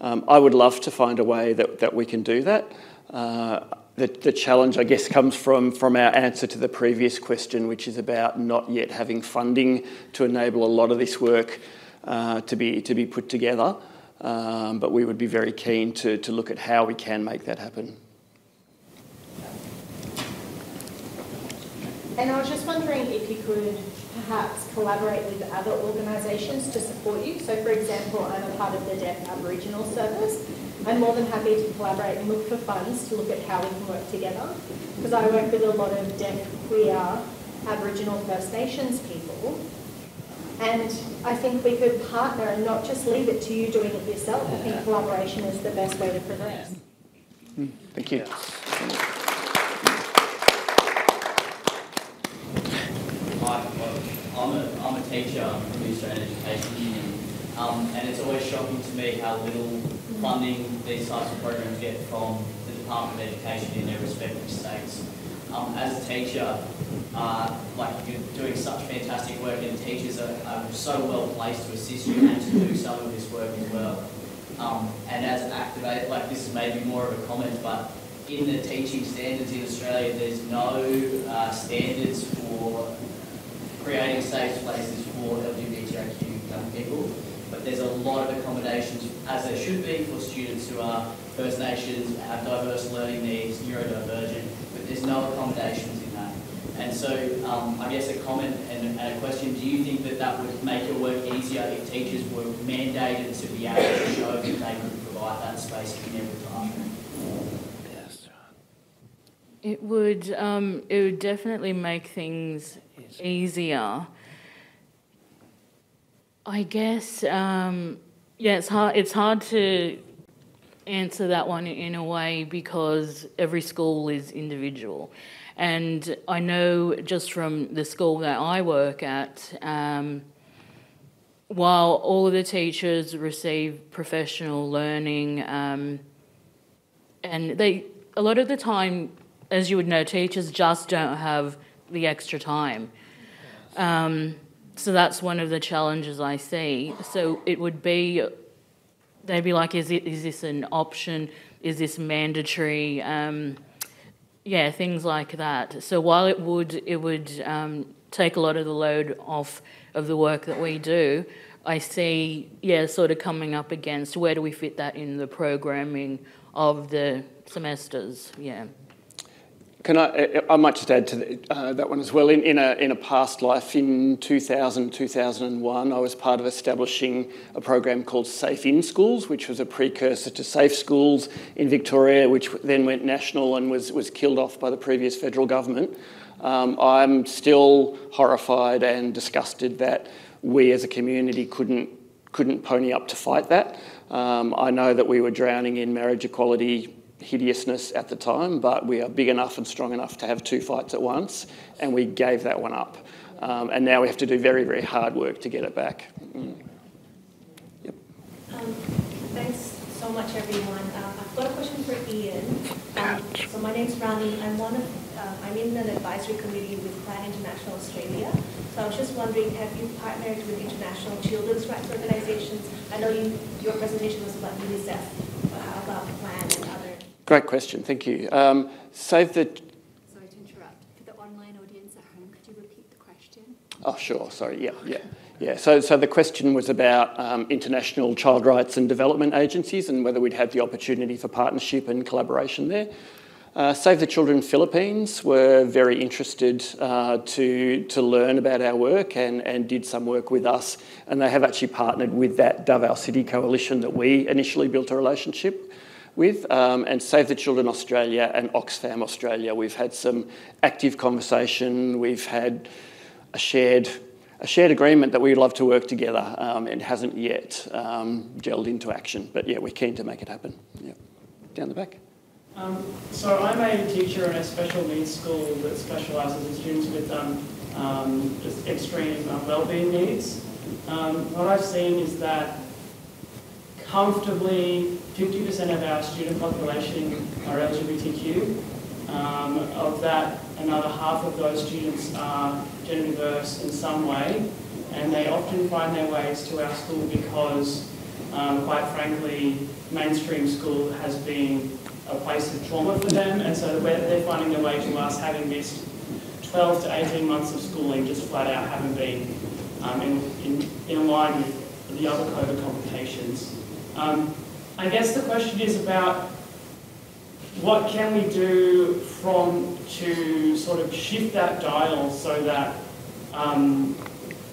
Um, I would love to find a way that, that we can do that. Uh, the, the challenge, I guess, comes from, from our answer to the previous question, which is about not yet having funding to enable a lot of this work uh, to, be, to be put together. Um, but we would be very keen to, to look at how we can make that happen. And I was just wondering if you could perhaps collaborate with other organisations to support you. So, for example, I'm a part of the Deaf Aboriginal Service. I'm more than happy to collaborate and look for funds to look at how we can work together. Because I work with a lot of deaf, queer, Aboriginal First Nations people. And I think we could partner and not just leave it to you doing it yourself. I think collaboration is the best way to progress. Mm, thank you. Hi, well, I'm a, I'm a teacher from the Australian Education Union, um, and it's always shocking to me how little funding these types of programs get from the Department of Education in their respective states. Um, as a teacher, uh, like you're doing such fantastic work, and teachers are, are so well placed to assist you and to do some of this work as well. Um, and as an activate, like this is maybe more of a comment, but in the teaching standards in Australia, there's no uh, standards for creating safe places for LGBTIQ young people, but there's a lot of accommodations, as there should be, for students who are First Nations, have diverse learning needs, neurodivergent, but there's no accommodations in that. And so um, I guess a comment and, and a question, do you think that that would make your work easier if teachers were mandated to be able to show that they could provide that space in every classroom? It would. Um, it would definitely make things easier. I guess. Um, yeah, it's hard. It's hard to answer that one in a way because every school is individual, and I know just from the school that I work at. Um, while all of the teachers receive professional learning, um, and they a lot of the time, as you would know, teachers just don't have the extra time. Um, so that's one of the challenges I see. So it would be, they'd be like, is, it, is this an option? Is this mandatory? Um, yeah, things like that. So while it would, it would um, take a lot of the load off of the work that we do, I see, yeah, sort of coming up against where do we fit that in the programming of the semesters, yeah. Can I, I might just add to the, uh, that one as well. In, in, a, in a past life, in 2000, 2001, I was part of establishing a program called Safe In Schools, which was a precursor to Safe Schools in Victoria, which then went national and was, was killed off by the previous federal government. Um, I'm still horrified and disgusted that we as a community couldn't, couldn't pony up to fight that. Um, I know that we were drowning in marriage equality hideousness at the time, but we are big enough and strong enough to have two fights at once, and we gave that one up. Um, and now we have to do very, very hard work to get it back. Mm. Um, thanks so so much, everyone. Um, I've got a question for Ian. Um, so my name's Rani. I'm one of, uh, I'm in an advisory committee with Plan International Australia. So I was just wondering, have you partnered with international children's rights organizations? I know you, your presentation was about UNICEF, but how about Plan and other? Great question, thank you. Um, save the Sorry to interrupt. For the online audience at home, could you repeat the question? Oh, sure. Sorry. Yeah, yeah, yeah. So, so the question was about um, international child rights and development agencies and whether we'd have the opportunity for partnership and collaboration there. Uh, Save the Children Philippines were very interested uh, to, to learn about our work and, and did some work with us. And they have actually partnered with that Davao City Coalition that we initially built a relationship with. Um, and Save the Children Australia and Oxfam Australia, we've had some active conversation. We've had a shared a shared agreement that we'd love to work together um, and hasn't yet um, gelled into action. But yeah, we're keen to make it happen. Yeah. Down the back. Um, so I'm a teacher in a special needs school that specialises in students with um, um, just extreme um, wellbeing needs. Um, what I've seen is that comfortably 50% of our student population are LGBTQ. Um, of that, another half of those students are gender diverse in some way, and they often find their ways to our school because, quite frankly, mainstream school has been a place of trauma for them, and so they're finding their way to us having missed 12 to 18 months of schooling just flat out haven't been um, in, in, in line with the other COVID complications. Um, I guess the question is about what can we do from to sort of shift that dial so that, um,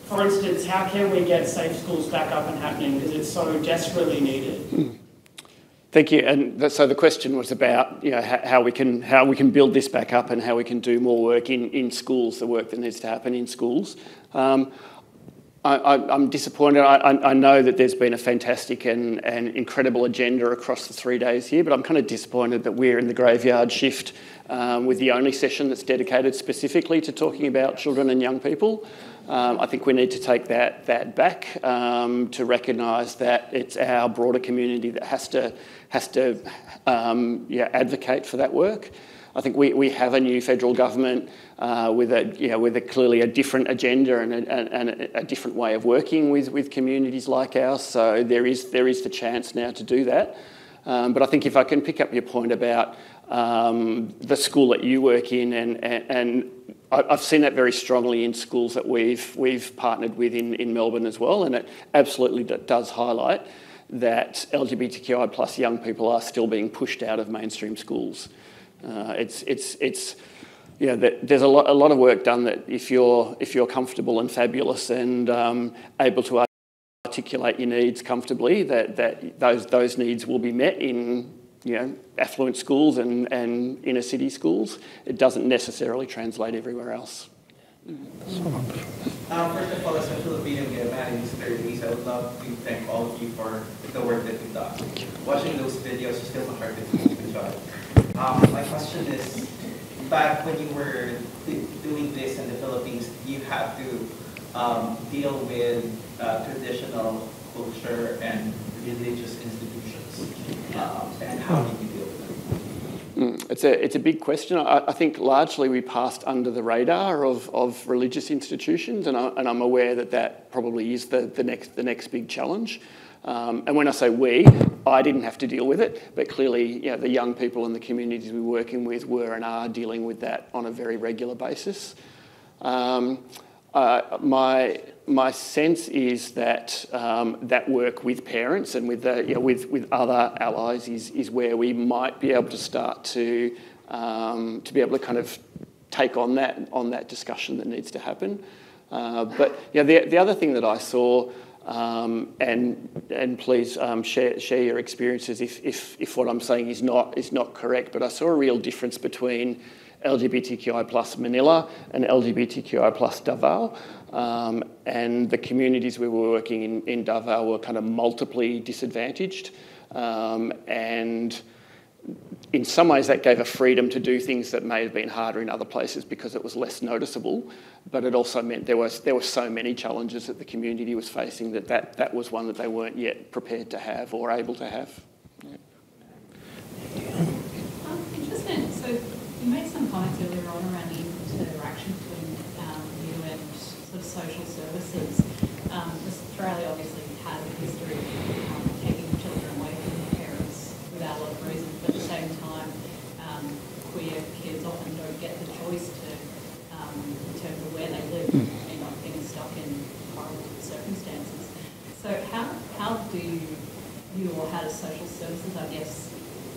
for instance, how can we get safe schools back up and happening because it's so desperately needed? Thank you. And so the question was about you know, how, we can, how we can build this back up and how we can do more work in, in schools, the work that needs to happen in schools. Um, I, am disappointed. I, I, know that there's been a fantastic and, and, incredible agenda across the three days here, but I'm kind of disappointed that we're in the graveyard shift um, with the only session that's dedicated specifically to talking about children and young people. Um, I think we need to take that, that back um, to recognise that it's our broader community that has to, has to um, yeah, advocate for that work. I think we, we have a new federal government uh, with a you know, with a clearly a different agenda and, a, and a, a, different way of working with, with communities like ours. So there is there is the chance now to do that. Um, but I think if I can pick up your point about um, the school that you work in, and, and, and, I've seen that very strongly in schools that we've we've partnered with in, in Melbourne as well, and it absolutely does highlight that LGBTQI plus young people are still being pushed out of mainstream schools. Uh, it's it's it's you know, there's a lot, a lot of work done that if you're, if you're comfortable and fabulous and um, able to articulate your needs comfortably, that, that those, those needs will be met in you know, affluent schools and, and inner city schools. It doesn't necessarily translate everywhere else. Um, first of all, as a Filipino humanities studies, I would love to thank all of you for the work that you've done. Watching those videos, you still my heart to joy. Um, my question is, back when you were doing this in the Philippines, you had to um, deal with uh, traditional culture and religious institutions. Um, and how did you deal with them? Mm, it's a, it's a big question. I, I, think largely we passed under the radar of, of religious institutions, and, I, and I'm aware that that probably is the, the, next, the next big challenge. Um, and when I say we, I didn't have to deal with it, but clearly you know, the young people in the communities we're working with were and are dealing with that on a very regular basis. Um, uh, my, my sense is that um, that work with parents and with, the, you know, with, with other allies is, is where we might be able to start to, um, to be able to kind of take on that, on that discussion that needs to happen. Uh, but know, the, the other thing that I saw um, and and please um, share share your experiences if, if if what I'm saying is not is not correct. But I saw a real difference between LGBTQI plus Manila and LGBTQI plus Davao. Um, and the communities we were working in, in Davao were kind of multiply disadvantaged. Um, and in some ways, that gave a freedom to do things that may have been harder in other places because it was less noticeable. But it also meant there, was, there were so many challenges that the community was facing that, that that was one that they weren't yet prepared to have or able to have. Um, interesting. So you made some comments earlier on around the interaction between um, you and sort of social services. Um, Australia obviously you, or how does social services, I guess,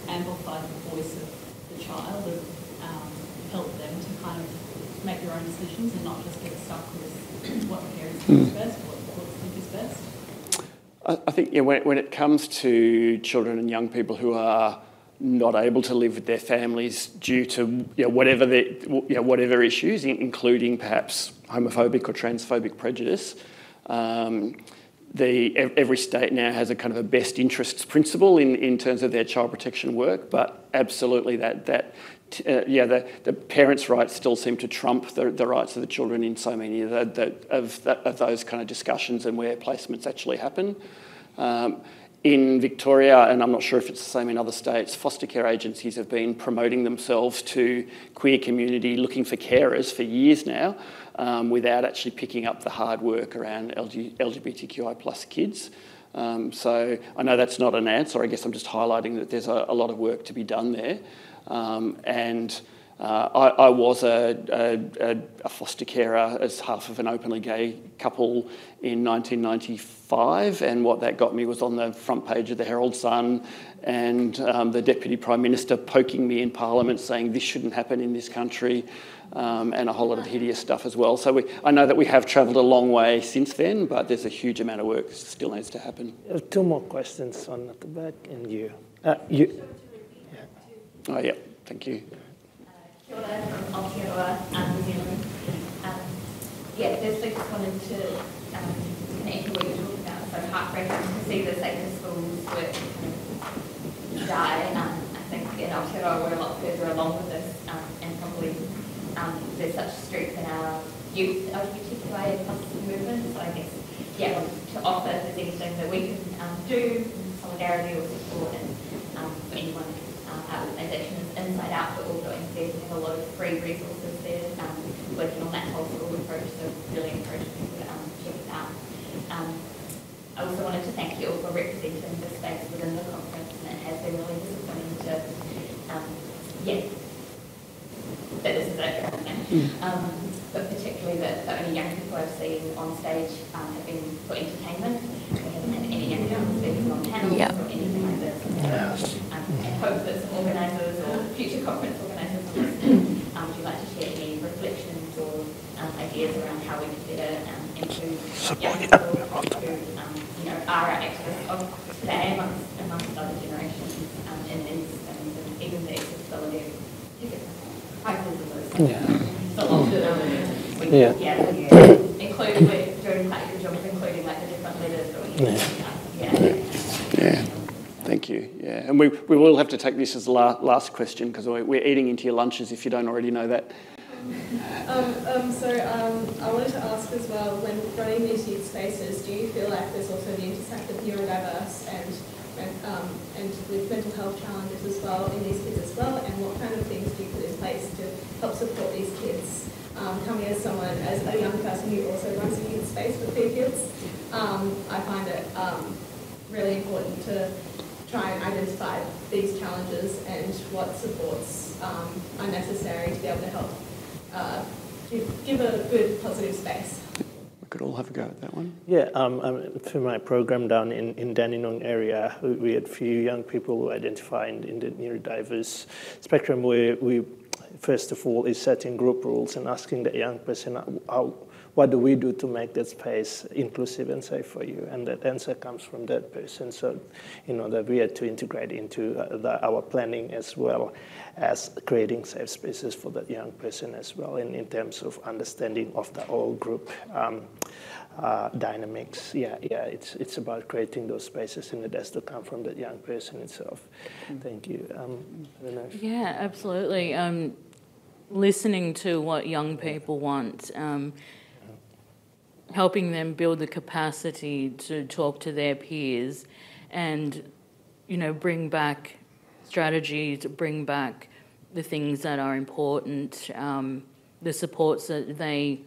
amplify the voice of the child and um, help them to kind of make their own decisions and not just get stuck with what the parents think is Mm. best, what courts think is best? I, I think yeah, when, when it comes to children and young people who are not able to live with their families due to you know, whatever the, you know, whatever issues, including perhaps homophobic or transphobic prejudice. Um, the, every state now has a kind of a best interests principle in, in terms of their child protection work, but absolutely that that uh, yeah the, the parents' rights still seem to trump the, the rights of the children in so many of, the, of, of those kind of discussions and where placements actually happen. Um, in Victoria, and I'm not sure if it's the same in other states, foster care agencies have been promoting themselves to queer community, looking for carers for years now, um, without actually picking up the hard work around LG, LGBTQI plus kids. Um, so I know that's not an answer. I guess I'm just highlighting that there's a, a lot of work to be done there. Um, and uh, I, I was a, a, a foster carer as half of an openly gay couple in 1995, and what that got me was on the front page of the Herald Sun, and um, the Deputy Prime Minister poking me in Parliament saying this shouldn't happen in this country, um, and a whole lot of hideous stuff as well. So we, I know that we have travelled a long way since then, but there's a huge amount of work still needs to happen. Uh, two more questions on at the back, and you. Uh, you. Oh yeah, thank you. Kia ora from Aotearoa, um, New Zealand. Um, yeah, firstly just wanted to um, connect to what you were talking about. So heartbreaking to see the sacred schools work kind of die. Um, I think in Aotearoa we're a lot further along with this um, and probably um, there's such strength in our youth LGBTQIA plus movement. So I guess, yeah, to offer if there's anything that we can um, do in solidarity or support and um, for anyone um, our organisation is Inside Out, but also we have a lot of free resources there um, working on that whole school approach, so really encourage people to um, check it out. Um, I also wanted to thank you all for representing the space within the conference, and it has been really disappointing to, um, yeah, it. Um, but particularly that the only young people I've seen on stage um, have been for entertainment. We haven't had any young people speaking on panels Yeah. or anything like this. So, um, and hope that some organisers or future conference organisers are listening. Um, would you like to share any reflections or um, ideas around how we could better um, include young people who um, you know, are activists of today amongst, amongst other generations um, in these things and even the accessibility of ticket prices and those things. Yeah. So long term, we, Yeah. yeah, we include, we're like your job of including like the different letters that we yeah. Yeah, thank you. Yeah, and we, we will have to take this as the la- last question because we're, we're eating into your lunches if you don't already know that. Um, um, so um, I wanted to ask as well, when running these youth spaces, do you feel like there's also the intersect of neurodiverse and and, um, and with mental health challenges as well in these kids as well? And what kind of things do you put in place to help support these kids? Um, coming as someone, as a young person who also runs a youth space with their kids, um, I find it um, really important to try and identify these challenges and what supports um, are necessary to be able to help uh, give, give a good positive space. We could all have a go at that one. Yeah, um, um, for my program down in, in Dandenong area, we, we had a few young people who identify in, in the neurodiverse spectrum where we, first of all, is setting group rules and asking the young person, how, what do we do to make that space inclusive and safe for you? And that answer comes from that person. So, you know, that we had to integrate into uh, the, our planning as well as creating safe spaces for that young person as well in, in terms of understanding of the whole group um, uh, dynamics. Yeah, yeah, it's, it's about creating those spaces and it has to come from that young person itself. Thank you. Um, I don't know if- Yeah, absolutely. Um, listening to what young people want, um, helping them build the capacity to talk to their peers, and you know, bring back strategies, bring back the things that are important, um, the supports that they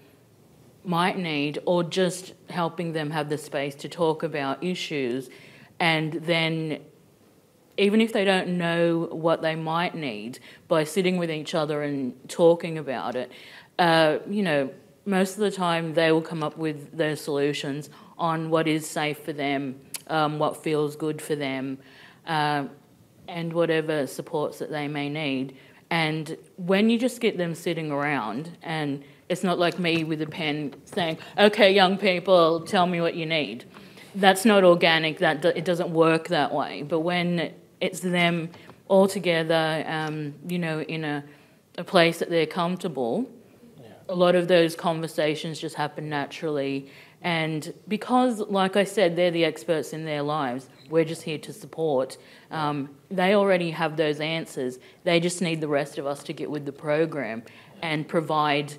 might need, or just helping them have the space to talk about issues. And then, even if they don't know what they might need, by sitting with each other and talking about it, uh, you know, most of the time they will come up with their solutions on what is safe for them, um, what feels good for them, uh, and whatever supports that they may need. And when you just get them sitting around, and it's not like me with a pen saying, okay, young people, tell me what you need. That's not organic, that it doesn't work that way. But when it's them all together, um, you know, in a, a place that they're comfortable, a lot of those conversations just happen naturally. And because, like I said, they're the experts in their lives, we're just here to support. Um, they already have those answers. They just need the rest of us to get with the program and provide,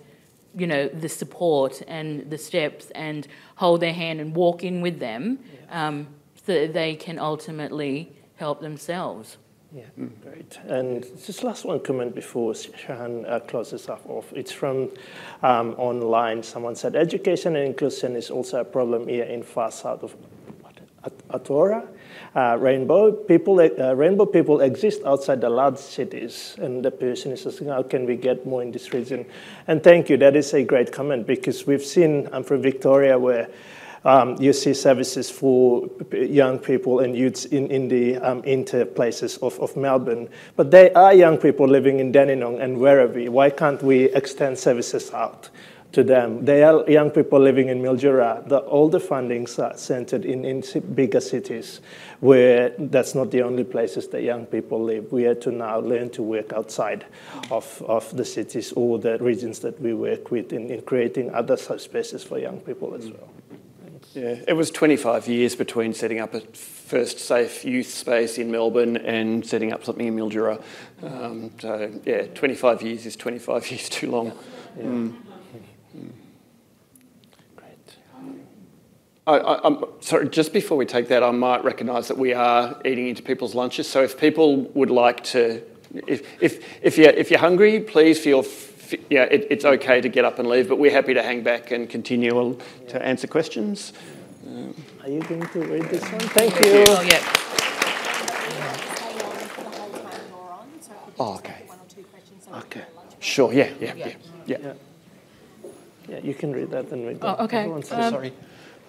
you know, the support and the steps and hold their hand and walk in with them um, so that they can ultimately help themselves. Yeah, great. And just last one comment before Sian uh, closes up off. It's from um, online. Someone said education and inclusion is also a problem here in far south of Aotearoa. Uh, rainbow people, uh, rainbow people exist outside the large cities, and the person is asking, how can we get more in this region? And thank you. That is a great comment because we've seen. I'm from Victoria, where um, you see services for young people and youths in, in the um, inter places of, of Melbourne. But they are young people living in Dandenong and Werribee. Why can't we extend services out? to them. They are young people living in Mildura. The, all the fundings are centered in, in bigger cities where that's not the only places that young people live. We have to now learn to work outside of, of the cities or the regions that we work with in, in creating other such spaces for young people as well. Yeah, it was 25 years between setting up a first safe youth space in Melbourne and setting up something in Mildura. Um, so, yeah, 25 years is 25 years too long. Yeah. Mm. Great. I, am sorry, just before we take that, I might recognise that we are eating into people's lunches. So if people would like to, if, if, if, you're, if you're hungry, please feel yeah, it, it's okay to get up and leave, but we're happy to hang back and continue to answer questions. Um, Are you going to read this one? Thank you. Oh, yeah. Oh, okay. Okay. Sure, yeah, yeah, yeah, yeah. yeah. Yeah, you can read that and read Oh, okay. Um, sorry.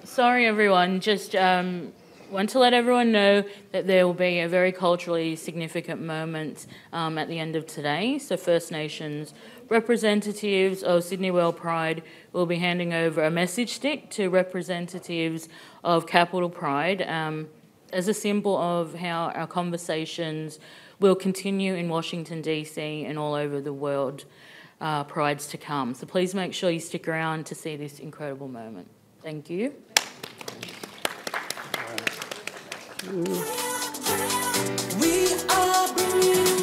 Sorry, everyone. Just um, want to let everyone know that there will be a very culturally significant moment um, at the end of today. So, First Nations representatives of Sydney World Pride will be handing over a message stick to representatives of Capital Pride um, as a symbol of how our conversations will continue in Washington, D.C. and all over the world, uh, prides to come. So please make sure you stick around to see this incredible moment. Thank you. Thank you. We are